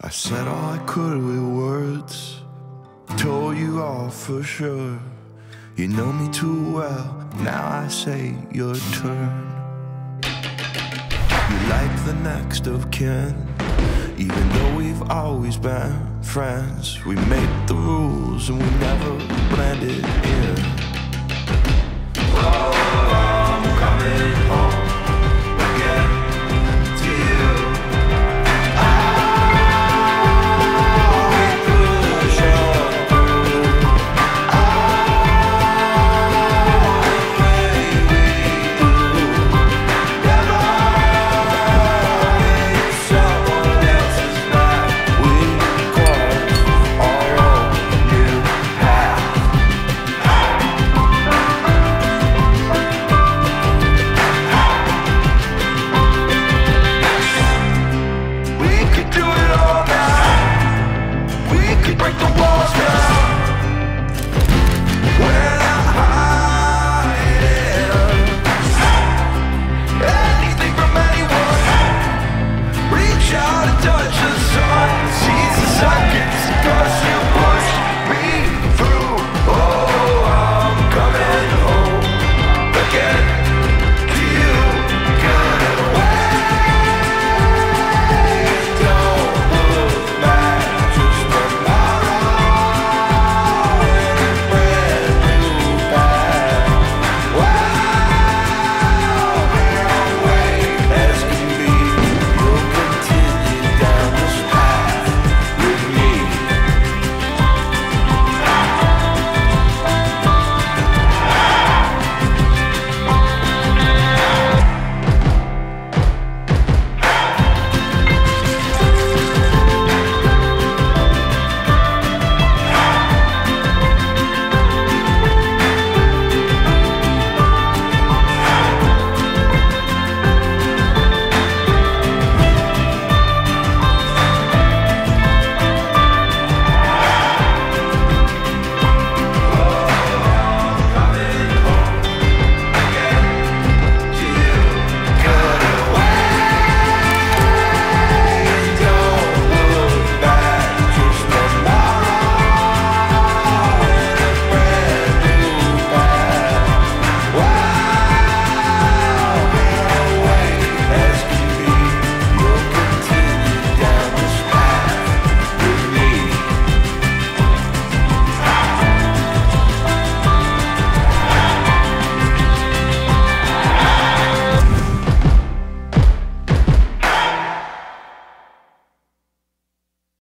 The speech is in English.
I said all I could with words, told you all for sure. You know me too well, now I say your turn. You like the next of kin, even though we've always been friends. We made the rules and we never blended in. break the walls down.